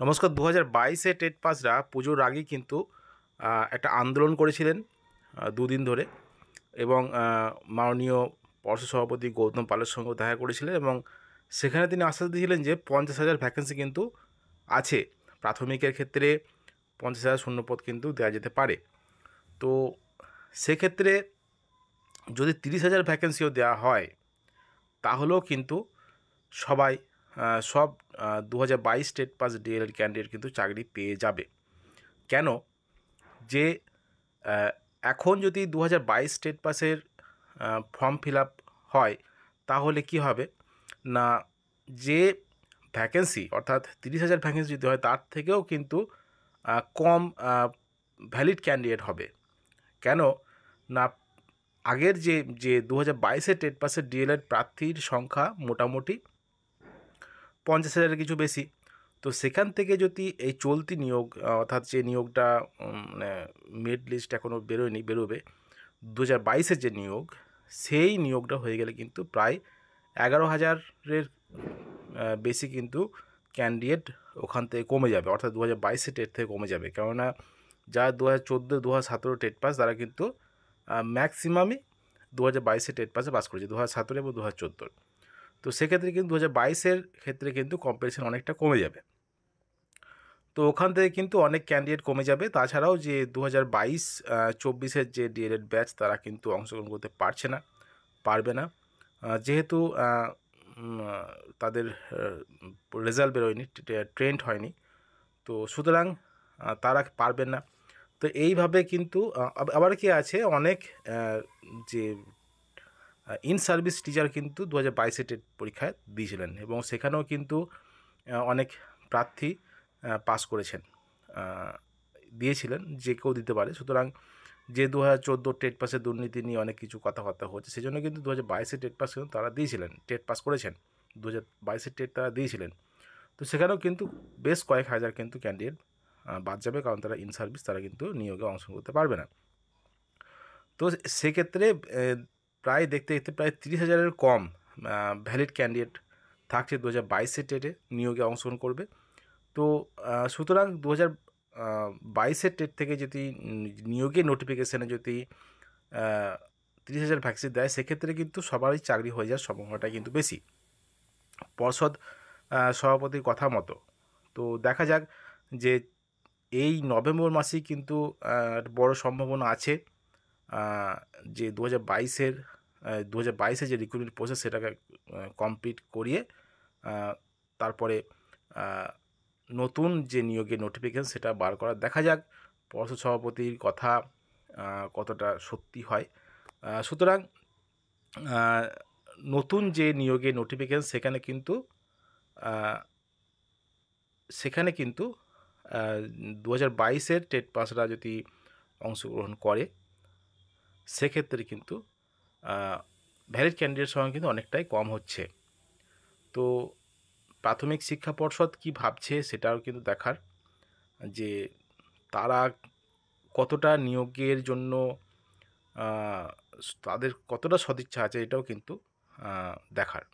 নমস্কার দু হাজার বাইশে টেট পাসরা পুজোর আগেই কিন্তু একটা আন্দোলন করেছিলেন দুদিন ধরে এবং মাননীয় পর্ষদ সভাপতি গৌতম পালের সঙ্গেও দেখা করেছিলেন এবং সেখানে তিনি আশ্বাস দিয়েছিলেন যে পঞ্চাশ হাজার ভ্যাকেন্সি কিন্তু আছে। প্রাথমিকের ক্ষেত্রে পঞ্চাশ হাজার শূন্যপদ কিন্তু দেওয়া যেতে পারে। তো সেক্ষেত্রে যদি তিরিশ হাজার ভ্যাকেন্সিও দেওয়া হয়, তাহলেও কিন্তু সবাই সব দু হাজার বাইশ স্টেট পাস ডিএলএড ক্যান্ডিডেট কিন্তু চাকরি পেয়ে যাবে। কেন? যে এখন যদি দু হাজার বাইশ পাসের ফর্ম ফিল আপ হয়, তাহলে কি হবে? না, যে ভ্যাকেন্সি অর্থাৎ তিরিশ হাজার ভ্যাকেন্সি যদি হয়, তার থেকেও কিন্তু কম ভ্যালিড ক্যান্ডিডেট হবে। কেন? না, আগের যে যে দু হাজার বাইশের টেট পাসের ডিএলএড প্রার্থীর সংখ্যা মোটামুটি পঞ্চাশ হাজারের কিছু বেশি। তো সেখান থেকে যদি এই চলতি নিয়োগ অর্থাৎ যে নিয়োগটা মানে মেড লিস্ট এখনও বেরোয়নি, বেরোবে দু হাজার বাইশের যে নিয়োগ, সেই নিয়োগটা হয়ে গেলে কিন্তু প্রায় এগারো হাজারের বেশি কিন্তু ক্যান্ডিডেট ওখান থেকে কমে যাবে, অর্থাৎ দু হাজার বাইশে টেট থেকে কমে যাবে। কেননা যা দু হাজার চোদ্দ দু হাজার সতেরো টেট পাস তারা কিন্তু ম্যাক্সিমামই দু হাজার বাইশে টেট পাসে পাস করেছে দু হাজার সতেরো এবং দু হাজার চোদ্দোর। তো সেক্ষেত্রে কিন্তু দু হাজার বাইশের ক্ষেত্রে কিন্তু কম্পিটিশন অনেকটা কমে যাবে। তো ওখান থেকে কিন্তু অনেক ক্যান্ডিডেট কমে যাবে। তাছাড়াও যে দু হাজার বাইশ চব্বিশের যে ডিএলএড ব্যাচ তারা কিন্তু অংশগ্রহণ করতে পারছে না, পারবে না। যেহেতু তাদের রেজাল্ট বেরোয়নি ট্রেন্ড হয়নি। তো সুতরাং তারা পারবেন না। তো এইভাবে কিন্তু আবার কি আছে? অনেক যে ইন সার্ভিস টিচার কিন্তু দু হাজার বাইশে টেট পরীক্ষায় দিয়েছিলেন এবং সেখানেও কিন্তু অনেক প্রার্থী পাস করেছেন। দিয়েছিলেন, যে কেউ দিতে পারে। সুতরাং যে দু হাজার চোদ্দ টেট পাসের দুর্নীতি নিয়ে অনেক কিছু কথাবার্তা হচ্ছে সেই জন্য কিন্তু দু হাজার বাইশে টেট পাস কিন্তু তারা দিয়েছিলেন। টেট পাস করেছেন দু হাজার বাইশের টেট তারা দিয়েছিলেন। তো সেখানেও কিন্তু বেশ কয়েক হাজার কিন্তু ক্যান্ডিডেট বাদ যাবে, কারণ তারা ইন সার্ভিস তারা কিন্তু নিয়োগে অংশগ্রহণ করতে পারবে না। তো সেক্ষেত্রে প্রায় দেখতে দেখতে প্রায় তিরিশ হাজারের কম ভ্যালিড ক্যান্ডিডেট থাকছে দু হাজার বাইশে টেটে নিয়োগে অংশগ্রহণ করবে। তো সুতরাং দু হাজার বাইশের টেট থেকে যদি নিয়োগে নোটিফিকেশানে যদি তিরিশ হাজার ভ্যাকসিন দেয়, সেক্ষেত্রে কিন্তু সবারই চাকরি হয়ে যাওয়ার সম্ভাবনাটা কিন্তু বেশি। পর্ষদ সভাপতির কথা মতো। তো দেখা যাক যে এই নভেম্বর মাসেই কিন্তু বড় সম্ভাবনা আছে যে দু হাজার বাইশের দু হাজার বাইশে যে রিক্রুটমেন্ট প্রসেস সেটাকে কমপ্লিট করিয়ে তারপরে নতুন যে নিয়োগের নোটিফিকেশন সেটা বার করা দেখা যাক পর্ষদ সভাপতির কথা কতটা সত্যি হয়। সুতরাং নতুন যে নিয়োগের নোটিফিকেশন সেখানে কিন্তু সেখানে কিন্তু দু হাজার বাইশের টেট পাসরা যদি অংশগ্রহণ করে, সেক্ষেত্রে কিন্তু ভ্যালিড ক্যান্ডিডেট সংখ্যা কিন্তু অনেকটাই কম হচ্ছে। তো প্রাথমিক শিক্ষা পর্ষদ কি ভাবছে সেটাও কিন্তু দেখার যে তারা কতটা নিয়োগের জন্য তাদের কতটা সদিচ্ছা আছে এটাও কিন্তু দেখার।